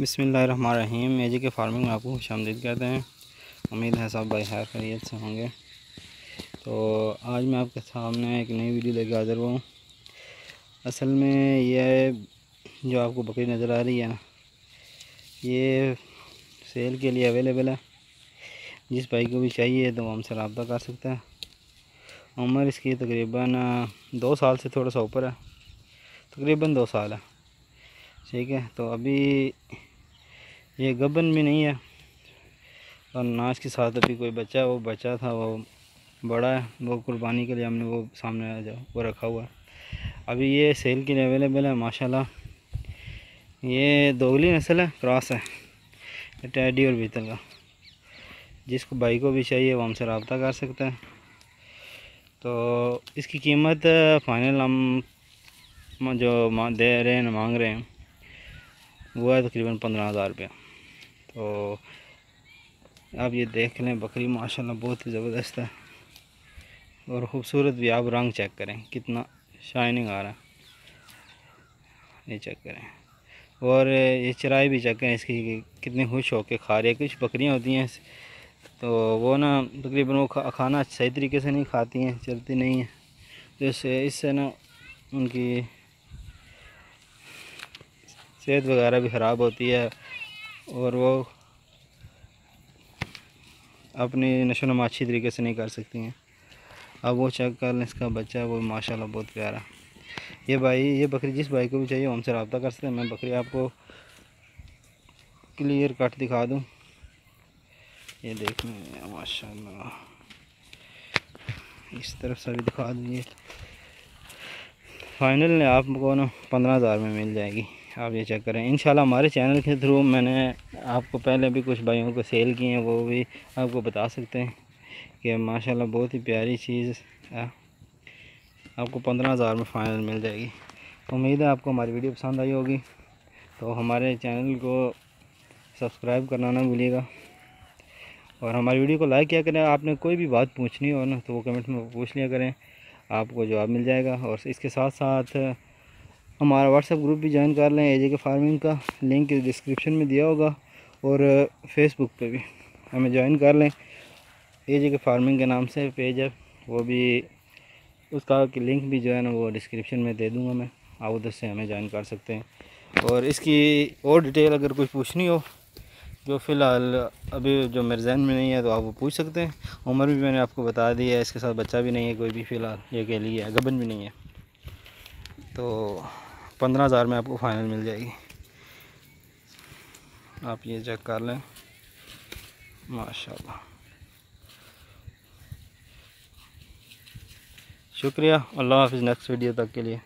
بسم اللہ الرحمن الرحیم۔ میجی کے فارمنگ میں آپ کو خوش آمدید کرتے ہیں۔ امید ہے سب بھائی خیر خیریت سے ہوں گے۔ تو آج میں آپ کے سامنے ایک نئی ویڈیو لے کے حاضر ہوا ہوں۔ اصل میں یہ جو آپ کو بکری نظر آ رہی ہے نا، یہ سیل کے لیے اویلیبل ہے۔ جس بھائی کو بھی چاہیے تو وہ ہم سے رابطہ کر سکتا ہے۔ عمر اس کی تقریباً دو سال سے تھوڑا سا اوپر ہے۔ تقریباً دو سال ہے۔ ٹھیک ہے، تو ابھی یہ گبن بھی نہیں ہے۔ اور ناچ کے ساتھ ابھی کوئی بچہ وہ بچہ تھا، وہ بڑا ہے۔ وہ قربانی کے لیے ہم نے وہ سامنے آ جاؤ، وہ رکھا ہوا ہے۔ ابھی یہ سیل کے لیے اویلیبل ہے، ماشاءاللہ۔ یہ دوگلی نسل ہے، کراس ہے۔ ٹیڈی اور بیتل کا۔ جس کو بھائی کو بھی چاہیے، وہ ہم سے رابطہ کر سکتا ہے۔ تو اس کی قیمت فائنل ہم جو دے رہے ہیں، مانگ رہے ہیں، وہ ہے تقریباً پندرہ ہزار روپیہ۔ تو آپ یہ دیکھ لیں، بکری ماشاءاللہ بہت ہی زبردست ہے۔ اور خوبصورت بھی، آپ رنگ چیک کریں، کتنا شائننگ آ رہا ہے۔ یہ چیک کریں۔ اور یہ چرائی بھی چیک کریں، اس کی کتنی خوش ہو کے کھا رہی ہے۔ کچھ بکریاں ہوتی ہیں، تو وہ نا تقریباً وہ کھانا صحیح طریقے سے نہیں کھاتی ہیں، چلتی نہیں ہیں۔ تو اس سے اس سے نا ان کی صحت وغیرہ بھی خراب ہوتی ہے۔ اور وہ اپنی نشو نما اچھی طریقے سے نہیں کر سکتی ہیں۔ اب وہ چیک کر لیں، اس کا بچہ وہ ماشاءاللہ بہت پیارا۔ یہ بھائی، یہ بکری جس بھائی کو بھی چاہیے، ہم سے رابطہ کر سکتے ہیں۔ میں بکری آپ کو کلیئر کٹ دکھا دوں۔ یہ دیکھیں ماشاءاللہ۔ اس طرف سے بھی دکھا دوں یہ فائنل آپ کو نا پندرہ ہزار میں مل جائے گی۔ آپ یہ چیک کریں۔ انشاءاللہ ہمارے چینل کے تھرو میں نے آپ کو پہلے بھی کچھ بھائیوں کو سیل کی ہیں، وہ بھی آپ کو بتا سکتے ہیں کہ ماشاءاللہ بہت ہی پیاری چیز ہے۔ آپ کو پندرہ ہزار میں فائنل مل جائے گی۔ امید ہے آپ کو ہماری ویڈیو پسند آئی ہوگی۔ تو ہمارے چینل کو سبسکرائب کرنا نہ بھولیے گا۔ اور ہماری ویڈیو کو لائک کیا کریں۔ آپ نے کوئی بھی بات پوچھنی ہو نا، تو وہ کمنٹ میں پوچھ لیا کریں۔ آپ کو جواب مل جائے گا۔ اور اس کے ساتھ ساتھ ہمارا واٹس ایپ گروپ بھی جوائن کر لیں اے جے کے فارمنگ کا لنک ڈسکرپشن میں دیا ہوگا اور فیس بک پہ بھی ہمیں جوائن کر لیں۔ اے جے کے فارمنگ کے نام سے پیج ہے، وہ بھی اس کا لنک بھی جو ہے نا وہ ڈسکرپشن میں دے دوں گا میں۔ آپ ادھر سے ہمیں جوائن کر سکتے ہیں۔ اور اس کی اور ڈیٹیل اگر کوئی پوچھنی ہو، جو فی الحال ابھی جو میرے ذہن میں نہیں ہے تو آپ وہ پوچھ سکتے ہیں۔ عمر بھی میں نے آپ کو بتا دی ہے، اس کے ساتھ بچہ بھی نہیں ہے، کوئی بھی فی الحال یہ کے لیے گبن بھی نہیں ہے۔ تو پندرہ ہزار میں آپ کو فائنل مل جائے گی۔ آپ یہ چیک کر لیں۔ ماشاء اللہ شکریہ۔ اللہ حافظ نیکسٹ ویڈیو تک کے لیے۔